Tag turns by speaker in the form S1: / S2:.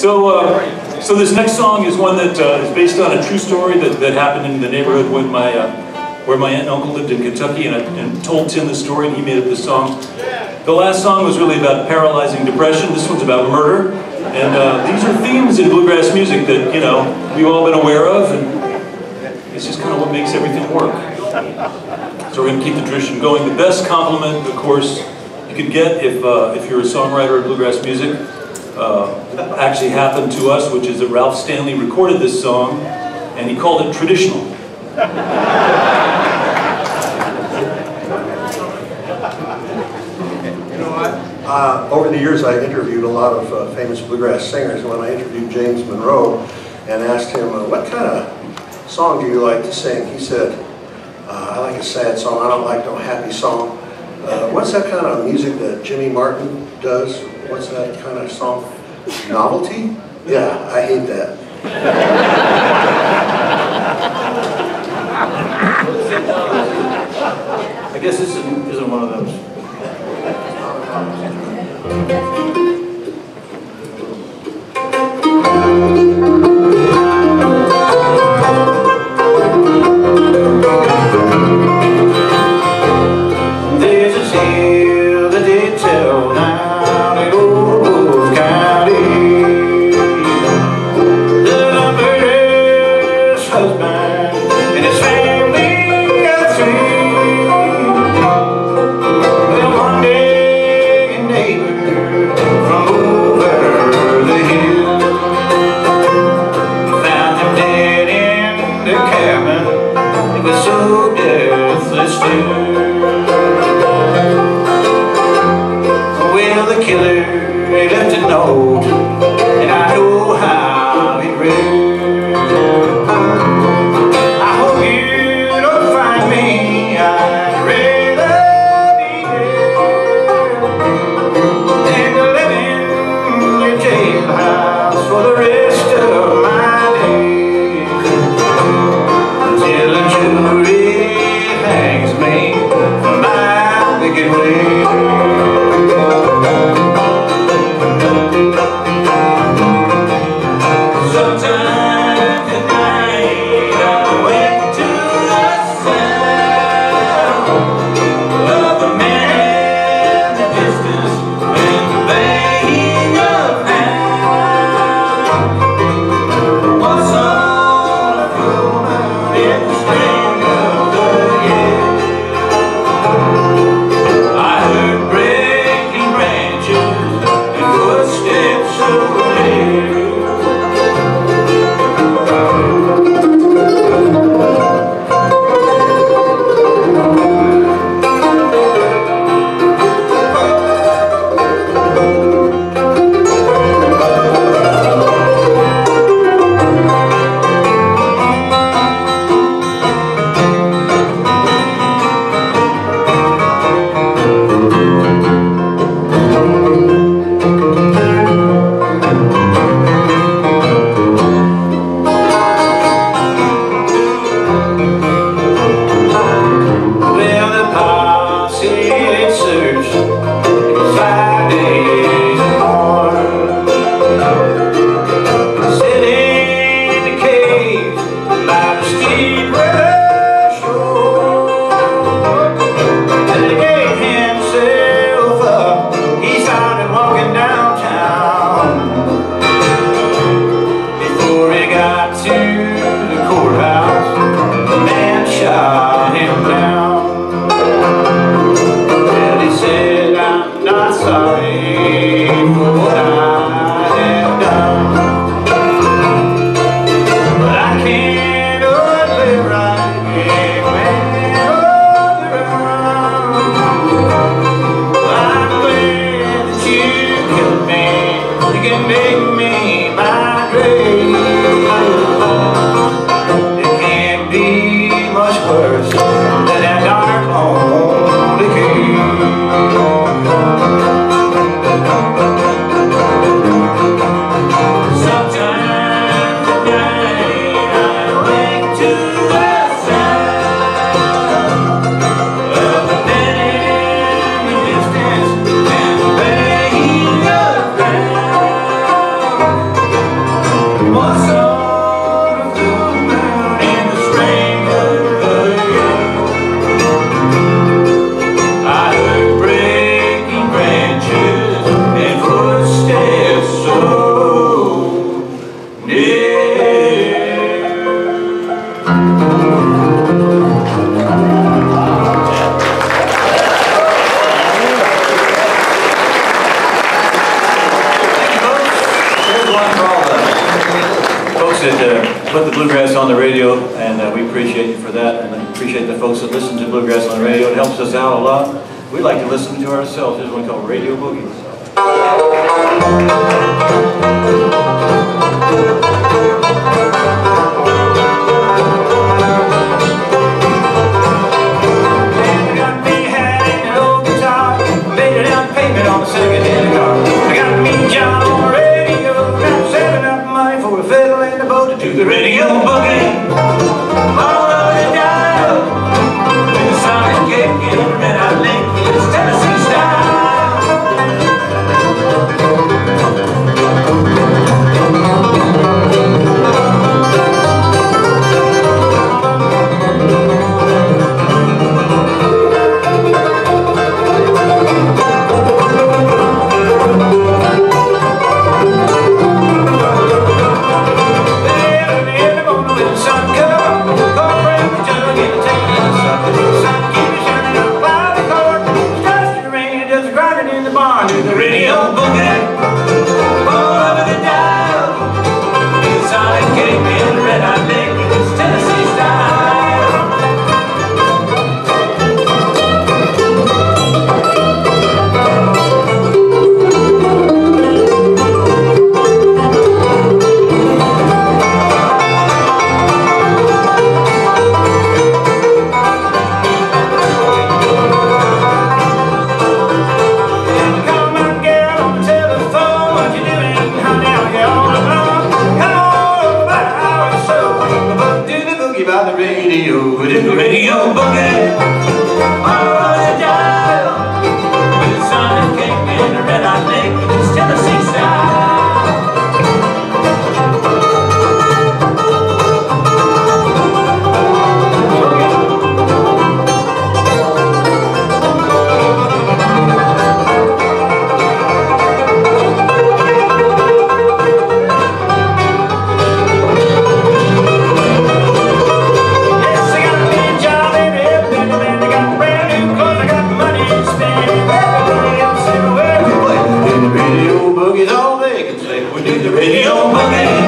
S1: So, uh, so this next song is one that uh, is based on a true story that, that happened in the neighborhood when my, uh, where my aunt and uncle lived in Kentucky, and I and told Tim the story, and he made up this song. The last song was really about paralyzing depression. This one's about murder, and uh, these are themes in bluegrass music that you know we've all been aware of, and it's just kind of what makes everything work. So we're going to keep the tradition going. The best compliment, of course, you could get if uh, if you're a songwriter of bluegrass music uh, actually happened to us, which is that Ralph Stanley recorded this song, and he called it traditional.
S2: You know what? Uh, over the years, I interviewed a lot of uh, famous bluegrass singers. When I interviewed James Monroe and asked him, uh, what kind of song do you like to sing? He said, uh, I like a sad song. I don't like no happy song. Uh, what's that kind of music that Jimmy Martin does? What's that kind of song? Novelty? Yeah, I hate that.
S1: I guess this isn't, isn't one of those.
S3: Cabin. It was take me my grace. put the bluegrass on the radio, and uh, we appreciate you for that, and I appreciate the folks that listen to bluegrass on the radio. It helps us out a lot. We like to listen to ourselves. There's one called Radio Boogie.
S1: all they can say. We need the radio money.